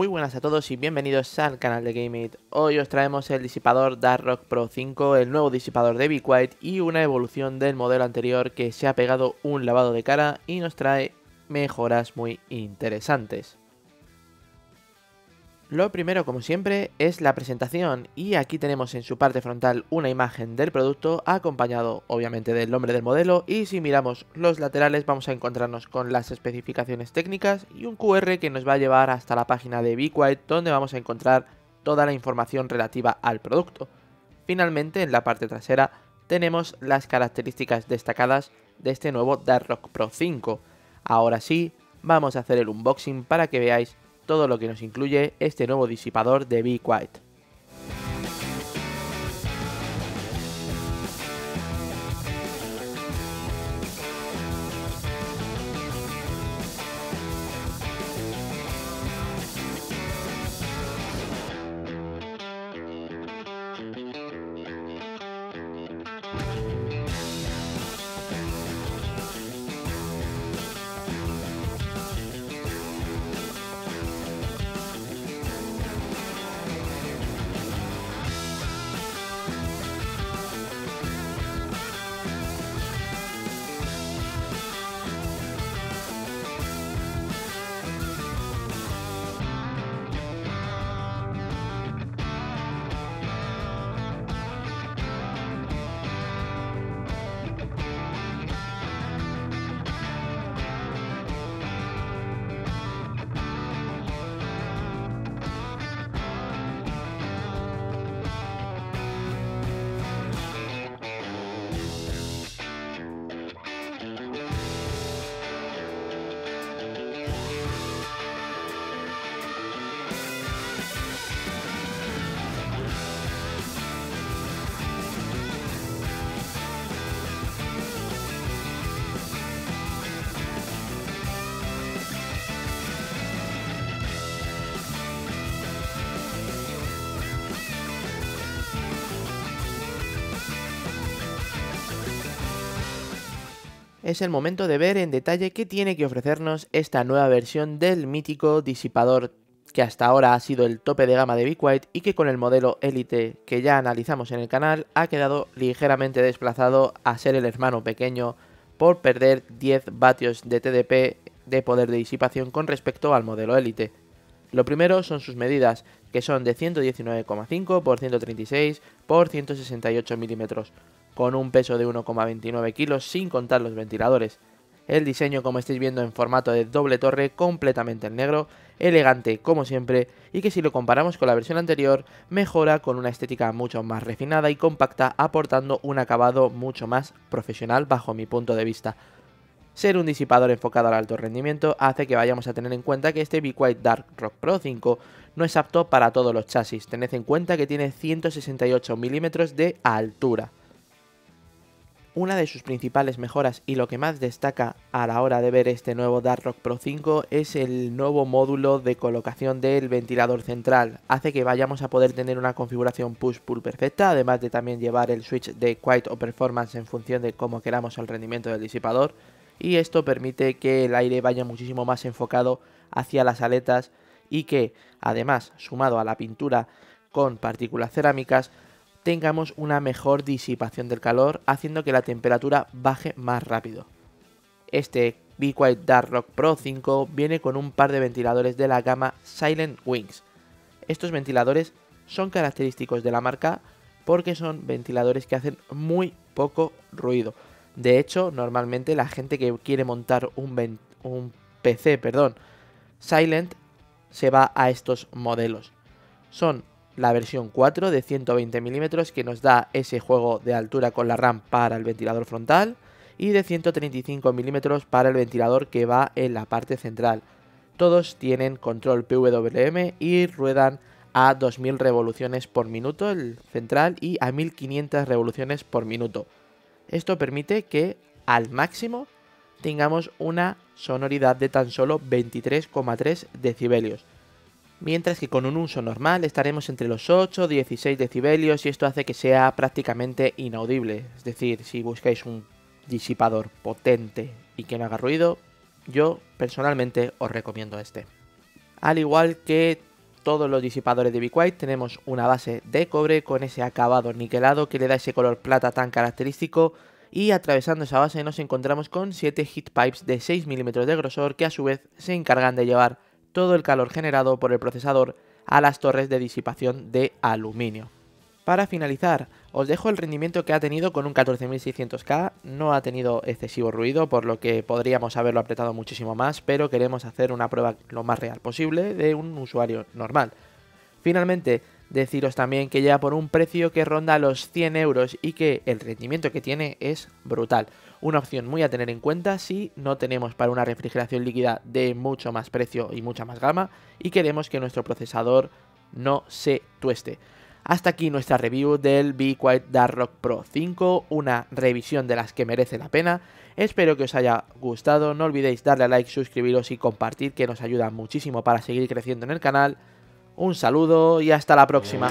Muy buenas a todos y bienvenidos al canal de GameIt. Hoy os traemos el disipador Dark Rock Pro 5, el nuevo disipador de Be y una evolución del modelo anterior que se ha pegado un lavado de cara y nos trae mejoras muy interesantes. Lo primero, como siempre, es la presentación y aquí tenemos en su parte frontal una imagen del producto acompañado obviamente del nombre del modelo y si miramos los laterales vamos a encontrarnos con las especificaciones técnicas y un QR que nos va a llevar hasta la página de BeQuiet donde vamos a encontrar toda la información relativa al producto. Finalmente, en la parte trasera tenemos las características destacadas de este nuevo Dark Rock Pro 5. Ahora sí, vamos a hacer el unboxing para que veáis todo lo que nos incluye este nuevo disipador de Be Quiet. Bye. Es el momento de ver en detalle qué tiene que ofrecernos esta nueva versión del mítico disipador que hasta ahora ha sido el tope de gama de Be y que con el modelo Elite que ya analizamos en el canal ha quedado ligeramente desplazado a ser el hermano pequeño por perder 10 vatios de TDP de poder de disipación con respecto al modelo Elite. Lo primero son sus medidas, que son de 119,5 por 136 por 168 milímetros, con un peso de 1,29 kilos sin contar los ventiladores. El diseño como estáis viendo en formato de doble torre completamente en negro, elegante como siempre y que si lo comparamos con la versión anterior mejora con una estética mucho más refinada y compacta aportando un acabado mucho más profesional bajo mi punto de vista. Ser un disipador enfocado al alto rendimiento hace que vayamos a tener en cuenta que este Be Quiet Dark Rock Pro 5 no es apto para todos los chasis, tened en cuenta que tiene 168 milímetros de altura. Una de sus principales mejoras y lo que más destaca a la hora de ver este nuevo Dark Rock Pro 5 es el nuevo módulo de colocación del ventilador central. Hace que vayamos a poder tener una configuración push-pull perfecta, además de también llevar el switch de Quiet o Performance en función de cómo queramos el rendimiento del disipador. Y esto permite que el aire vaya muchísimo más enfocado hacia las aletas y que, además, sumado a la pintura con partículas cerámicas, tengamos una mejor disipación del calor, haciendo que la temperatura baje más rápido. Este Be Quiet Dark Rock Pro 5 viene con un par de ventiladores de la gama Silent Wings. Estos ventiladores son característicos de la marca porque son ventiladores que hacen muy poco ruido. De hecho, normalmente la gente que quiere montar un, un PC perdón, Silent se va a estos modelos. Son la versión 4 de 120 mm que nos da ese juego de altura con la RAM para el ventilador frontal y de 135 mm para el ventilador que va en la parte central. Todos tienen control PWM y ruedan a 2000 revoluciones por minuto el central y a 1500 revoluciones por minuto. Esto permite que al máximo tengamos una sonoridad de tan solo 23,3 decibelios mientras que con un uso normal estaremos entre los 8 o 16 decibelios y esto hace que sea prácticamente inaudible. Es decir, si buscáis un disipador potente y que no haga ruido, yo personalmente os recomiendo este. Al igual que todos los disipadores de Be tenemos una base de cobre con ese acabado niquelado que le da ese color plata tan característico y atravesando esa base nos encontramos con 7 heat pipes de 6 milímetros de grosor que a su vez se encargan de llevar todo el calor generado por el procesador a las torres de disipación de aluminio. Para finalizar, os dejo el rendimiento que ha tenido con un 14600K, no ha tenido excesivo ruido, por lo que podríamos haberlo apretado muchísimo más, pero queremos hacer una prueba lo más real posible de un usuario normal. Finalmente, deciros también que ya por un precio que ronda los 100 euros y que el rendimiento que tiene es brutal. Una opción muy a tener en cuenta si no tenemos para una refrigeración líquida de mucho más precio y mucha más gama y queremos que nuestro procesador no se tueste. Hasta aquí nuestra review del Be Quiet Dark Rock Pro 5, una revisión de las que merece la pena. Espero que os haya gustado, no olvidéis darle a like, suscribiros y compartir que nos ayuda muchísimo para seguir creciendo en el canal. Un saludo y hasta la próxima.